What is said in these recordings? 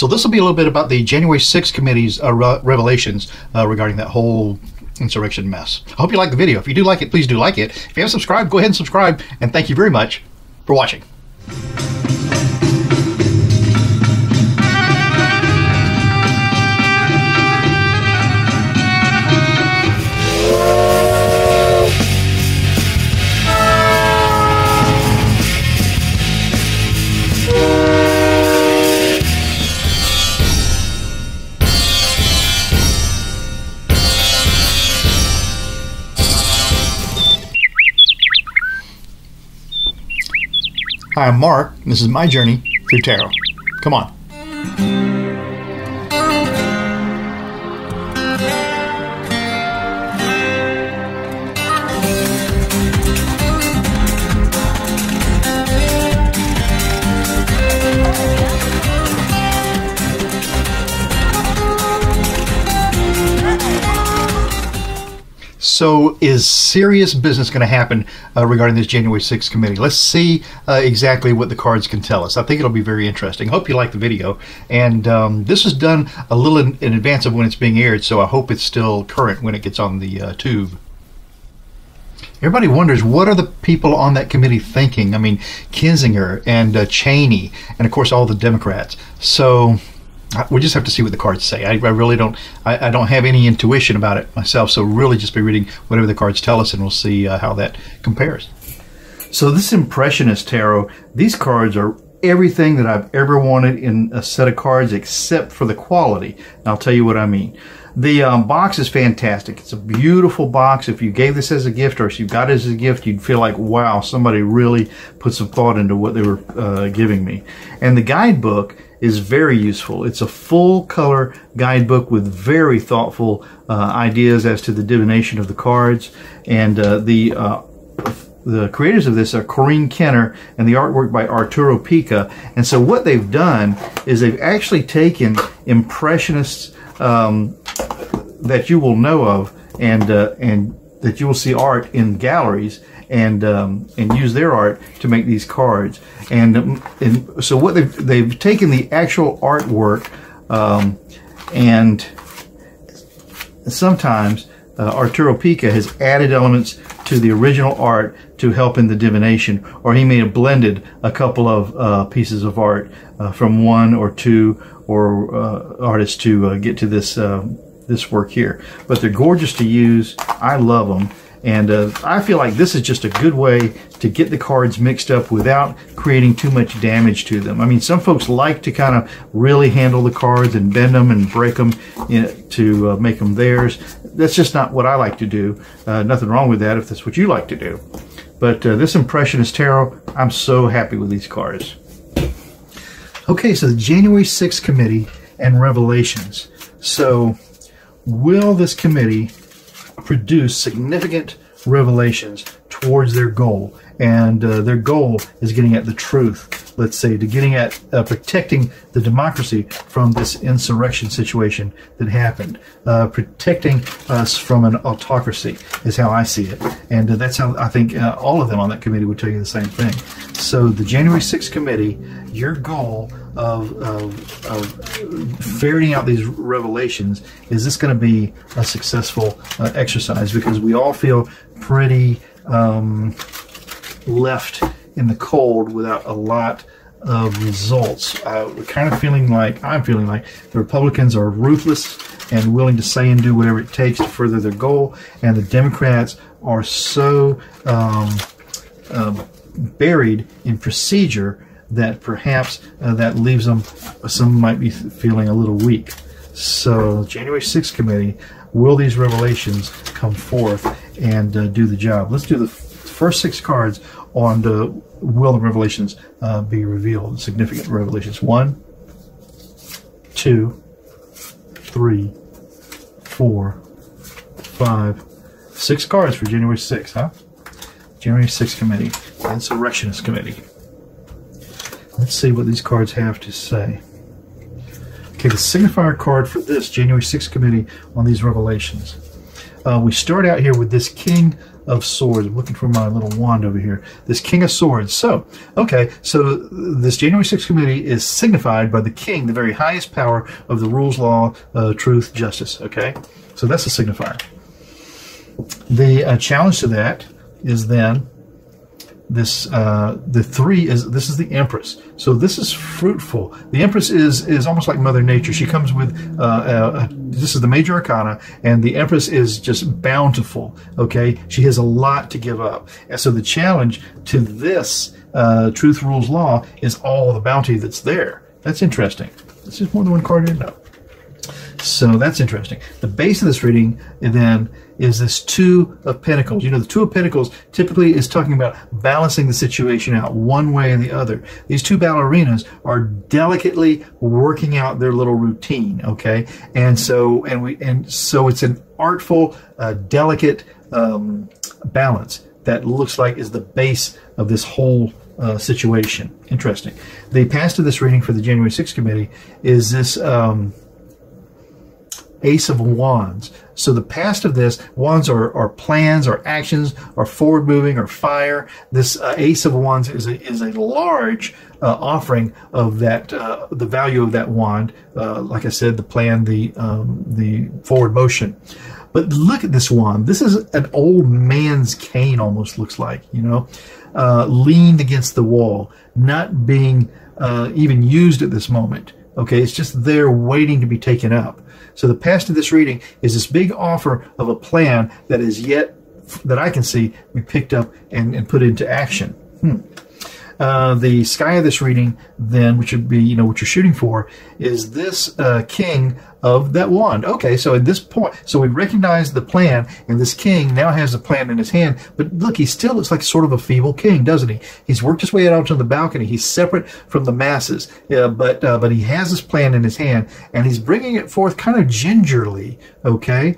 So this will be a little bit about the January 6th committee's uh, re- revelations uh, regarding that whole insurrection mess. I hope you like the video. If you do like it, please do like it. If you haven't subscribed, go ahead and subscribe. And thank you very much for watching. Hi, I'm Mark. and This is my journey through tarot. Come on. So, is serious business going to happen uh, regarding this January 6th committee? Let's see uh, exactly what the cards can tell us. I think it'll be very interesting. Hope you like the video. And um, this is done a little in, in, advance of when it's being aired, so I hope it's still current when it gets on the uh, tube. Everybody wonders what are the people on that committee thinking? I mean, Kinzinger and uh, Cheney, and of course all the Democrats. So we just have to see what the cards say. I, I really don't. I, I, don't have any intuition about it myself. So really, just be reading whatever the cards tell us, and we'll see uh, how that compares. So this impressionist tarot, these cards are everything that I've ever wanted in a set of cards, except for the quality. And I'll tell you what I mean. The um, box is fantastic. It's a beautiful box. If you gave this as a gift or if you got it as a gift, you'd feel like, wow, somebody really put some thought into what they were uh, giving me. And the guidebook is very useful. It's a full color guidebook with very thoughtful uh, ideas as to the divination of the cards. And uh, the uh, the creators of this are Corrine Kenner and the artwork by Arturo Pica. And so what they've done is they've actually taken impressionists um, that you will know of and uh, and that you will see art in galleries and um, and use their art to make these cards. And, um, and so what they've they've taken the actual artwork um, and sometimes uh, Arturo Pica has added elements to the original art to help in the divination, or he may have blended a couple of uh, pieces of art uh, from one or two or uh, artists to uh, get to this uh, this work here. But they're gorgeous to use. I love them. And uh, I feel like this is just a good way to get the cards mixed up without creating too much damage to them. I mean, some folks like to kind of really handle the cards and bend them and break them you know, to uh, make them theirs. That's just not what I like to do. Uh, nothing wrong with that if that's what you like to do. But uh, this Impressionist Tarot, I'm so happy with these cards. Okay, so the January 6th committee and Revelations. So, will this committee produce significant revelations towards their goal. And uh, their goal is getting at the truth, let's say, to getting at uh, protecting the democracy from this insurrection situation that happened, uh, protecting us from an autocracy, is how I see it. And uh, that's how I think uh, all of them on that committee would tell you the same thing. So, the January 6th committee, your goal of, of, of ferreting out these revelations is this going to be a successful uh, exercise because we all feel pretty um, left in the cold without a lot of results. Uh, we're kind of feeling like I'm feeling like the Republicans are ruthless and willing to say and do whatever it takes to further their goal, and the Democrats are so um, uh, buried in procedure that perhaps uh, that leaves them, some might be feeling a little weak. So, January 6th committee, will these revelations come forth and uh, do the job? Let's do the first six cards on the will the revelations uh, be revealed, significant revelations. One, two, three, four, five, six cards for January 6th, huh? January 6th committee, Insurrectionist committee. Let's see what these cards have to say. Okay, the signifier card for this January 6th committee on these revelations. Uh, we start out here with this King of Swords. I'm looking for my little wand over here. This King of Swords. So, okay, so this January 6th committee is signified by the King, the very highest power of the rules, law, uh, truth, justice. Okay, so that's the signifier. The uh, challenge to that is then this uh, the three is this is the empress. So this is fruitful. The empress is is almost like mother nature. She comes with uh, uh, this is the major arcana and the empress is just bountiful okay? She has a lot to give up. And so the challenge to this uh, truth rules law is all the bounty that's there. That's interesting. This is more than one card in no so that's interesting. The base of this reading then is this Two of Pentacles. You know, the Two of Pentacles typically is talking about balancing the situation out one way and the other. These two ballerinas are delicately working out their little routine, okay? And so, and we, and so it's an artful, uh, delicate um, balance that looks like is the base of this whole uh, situation. Interesting. The past of this reading for the January 6th committee is this. Um, Ace of Wands. So the past of this, wands are, are plans or actions or forward moving or fire. This uh, Ace of Wands is a, is a large uh, offering of that, uh, the value of that wand. Uh, like I said, the plan, the, um, the forward motion. But look at this wand. This is an old man's cane almost looks like, you know, uh, leaned against the wall, not being uh, even used at this moment. Okay, it's just there waiting to be taken up. So the past of this reading is this big offer of a plan that is yet, that I can see, be picked up and, and put into action. Hmm. Uh, the sky of this reading, then, which would be, you know, what you're shooting for, is this uh, king of that wand. Okay, so at this point, so we recognize the plan, and this king now has the plan in his hand. But look, he still looks like sort of a feeble king, doesn't he? He's worked his way out onto the balcony. He's separate from the masses, uh, but uh, but he has this plan in his hand, and he's bringing it forth kind of gingerly. Okay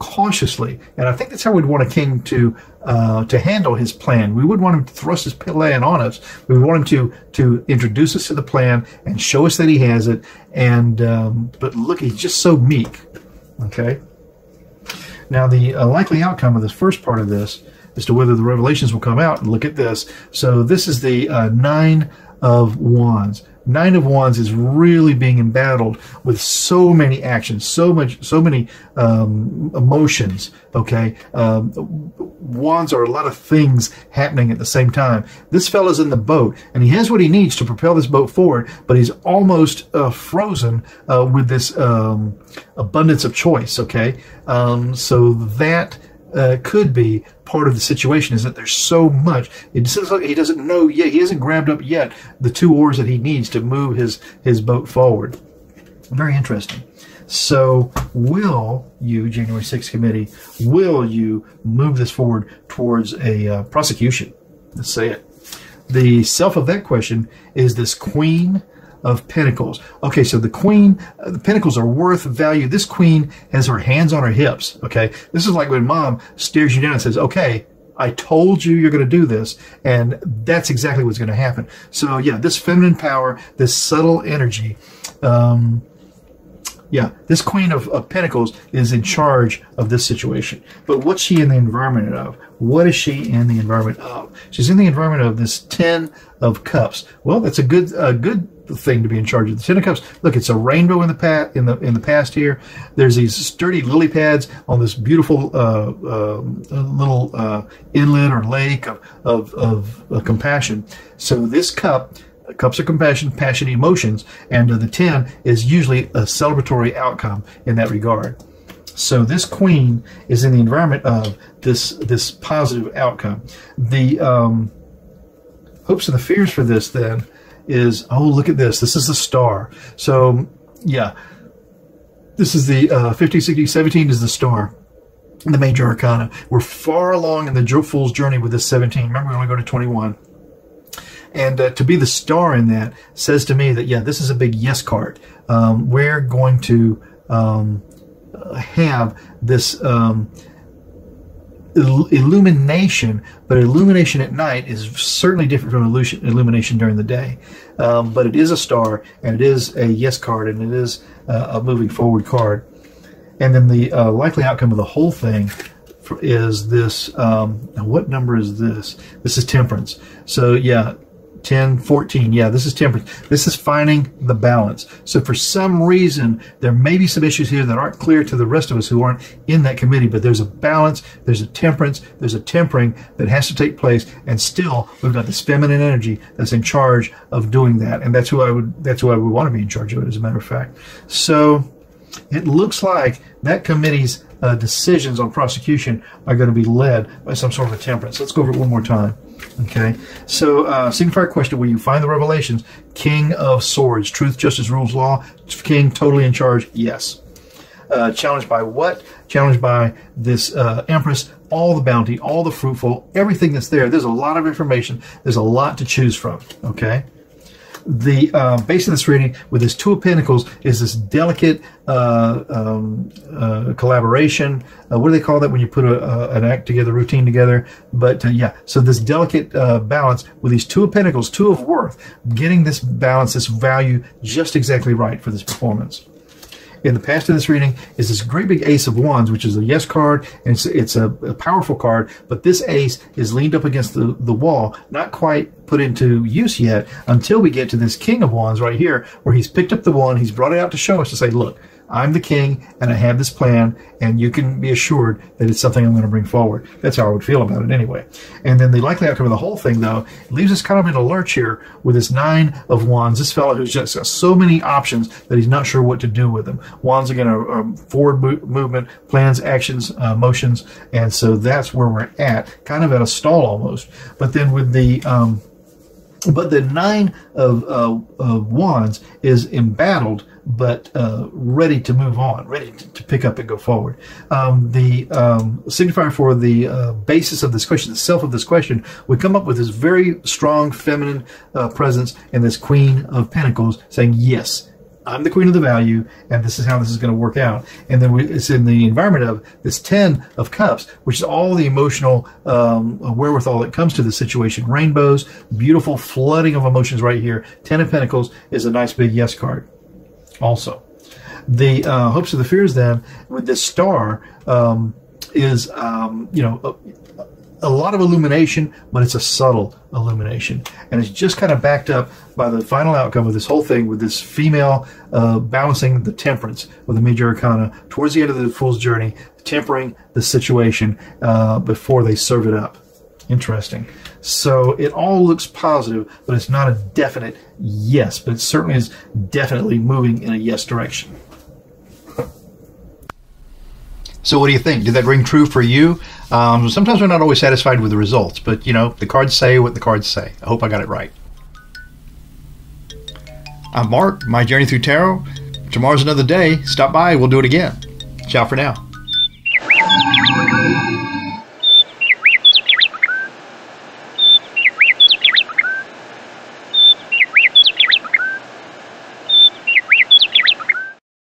cautiously. And I think that's how we'd want a king to uh, to handle his plan. We would want him to thrust his plan on us. We want him to to introduce us to the plan and show us that he has it. And um, but look, he's just so meek. Okay. Now the uh, likely outcome of this first part of this as to whether the revelations will come out. And look at this. So this is the uh, nine of wands. Nine of Wands is really being embattled with so many actions, so much, so many um, emotions. Okay, um, wands are a lot of things happening at the same time. This fella's in the boat, and he has what he needs to propel this boat forward, but he's almost uh, frozen uh, with this um, abundance of choice. Okay, um, so that uh, could be part of the situation is that there's so much. It seems like he doesn't know yet. He hasn't grabbed up yet the two oars that he needs to move his his boat forward. Very interesting. So, will you, January 6th committee, will you move this forward towards a uh, prosecution? Let's say it. The self of that question is this Queen of Pentacles. Okay, so the Queen, uh, the Pentacles are worth value. This Queen has her hands on her hips. Okay, this is like when Mom stares you down and says, "Okay, I told you you're going to do this," and that's exactly what's going to happen. So yeah, this feminine power, this subtle energy. Um, yeah, this Queen of, of, Pentacles is in charge of this situation. But what's she in the environment of? What is she in the environment of? She's in the environment of this Ten of Cups. Well, that's a good, a good thing to be in charge of the Ten of Cups. Look, it's a rainbow in the past. In the in the past here, there's these sturdy lily pads on this beautiful uh, uh, little uh, inlet or lake of of, of compassion. So this cup cups of compassion, passion, emotions, and uh, the 10 is usually a celebratory outcome in that regard. So this queen is in the environment of this this positive outcome. The um, hopes and the fears for this then is oh look at this this is the star. So yeah, this is the uh, 50, 60, 17 is the star the major arcana. We're far along in the Fool's journey with this 17. Remember, we only go to 21. And uh, to be the star in that says to me that, yeah, this is a big yes card. Um, we're going to um, have this um, illumination, but illumination at night is certainly different from illumination during the day. Um, but it is a star, and it is a yes card, and it is uh, a moving forward card. And then the uh, likely outcome of the whole thing is this. Um, what number is this? This is temperance. So yeah, 10, 14. Yeah, this is temperance. This is finding the balance. So for some reason, there may be some issues here that aren't clear to the rest of us who aren't in that committee, but there's a balance, there's a temperance, there's a tempering that has to take place. And still, we've got this feminine energy that's in charge of doing that. And that's who I would, that's who I would want to be in charge of it, as a matter of fact. So it looks like that committee's uh, decisions on prosecution are going to be led by some sort of a temperance. Let's go over it one more time. Okay, so uh, signifier question: Will you find the revelations? King of Swords, truth, justice, rules, law. King, totally in charge. Yes. Uh, challenged by what? Challenged by this uh, Empress. All the bounty, all the fruitful, everything that's there. There's a lot of information. There's a lot to choose from. Okay the uh, base of this reading with this two of pentacles is this delicate uh, um, uh, collaboration. Uh, what do they call that when you put a, an act together routine together? But uh, yeah so this delicate uh, balance with these two of pentacles two of worth getting this balance this value just exactly right for this performance in the past of this reading is this great big ace of wands, which is a yes card, and it's, it's a, a, powerful card, but this ace is leaned up against the, the wall, not quite put into use yet until we get to this king of wands right here, where he's picked up the wand, he's brought it out to show us to say, look, I'm the king and I have this plan and you can be assured that it's something I'm going to bring forward. That's how I would feel about it anyway. And then the likely outcome of the whole thing though, leaves us kind of in a lurch here with this nine of wands. This fellow who's just got so many options that he's not sure what to do with them. Wands are, are forward mo- movement, plans, actions, uh, motions. And so that's where we're at, kind of at a stall almost. But then with the, um, but the nine of, uh, of wands is embattled but uh, ready to move on, ready to, to, pick up and go forward. Um, the um, signifier for the uh, basis of this question, the self of this question, we come up with this very strong feminine uh, presence and this Queen of Pentacles saying, Yes, I'm the queen of the value, and this is how this is going to work out. And then we, it's in the environment of this Ten of Cups, which is all the emotional um, wherewithal that comes to the situation. Rainbows, beautiful flooding of emotions right here. Ten of Pentacles is a nice big yes card also. The uh, hopes of the fears then with this star um, is um, you know a, a, lot of illumination, but it's a subtle illumination, and it's just kind of backed up by the final outcome of this whole thing with this female uh, balancing the temperance with the major arcana towards the end of the fool's journey, tempering the situation uh, before they serve it up. Interesting. So it all looks positive, but it's not a definite yes, but it certainly is definitely moving in a yes direction. So what do you think? Did that ring true for you? Um, sometimes we're not always satisfied with the results, but you know, the cards say what the cards say. I hope I got it right. I'm Mark, My Journey Through Tarot. Tomorrow's another day. Stop by, we'll do it again. Ciao for now.